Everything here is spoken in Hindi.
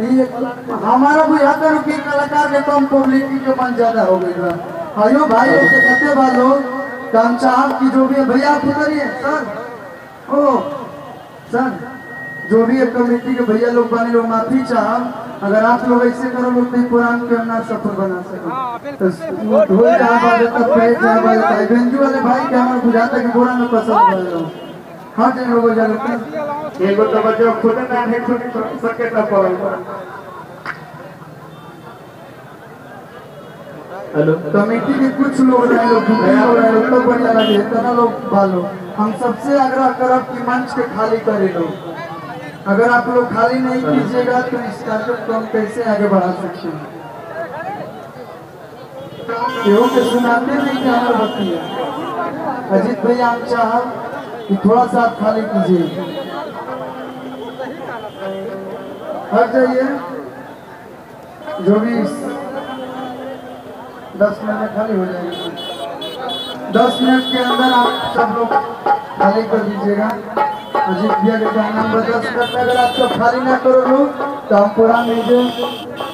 हमारा बुझाता है कि कलाकार के कम पब्लिक के मन ज़्यादा हो गई बा आयो भाई के कते बा लोग काम चाहब की जो भी है भैया आप उतरिए सर। ओ सर जो भी है कमेटी के भैया लोग बने लोग माफ़ी चाहब अगर आप लोग ऐसे करो लोग तो कुरान के हम ना सफल बना सके। तो ढोल जहाँ बाजता पेट जहाँ बाजता है। बेंजू वाले भाई के हमारा बुझाता कि बुरा में पसंद बज रहा हूँ। हाँ टेन लोगों ज़रूरत एगो तो बच्चा खुद ना है खुद सके ना पड़ल हेलो। कमेटी के कुछ लोग रहे लोग हो रहे लोग तो बढ़िया लगे इतना लोग भालो। हम सबसे आग्रह करब कि मंच के खाली करे लोग अगर आप लोग खाली नहीं कीजिएगा तो इस कार्यक्रम को हम कैसे आगे बढ़ा सकते हैं। केहू के सुनाते नहीं कि हमारे बतिया अजीत भैया हम चाहब कि थोड़ा सा आप खाली कीजिए। हट जाइए। जो भी दस मिनट खाली हो जाएगी। दस मिनट के अंदर आप सब लोग खाली कर दीजिएगा। अजीत भैया के कहना मिनट में अगर आप सब खाली ना करो लोग। तो हम पुराने जो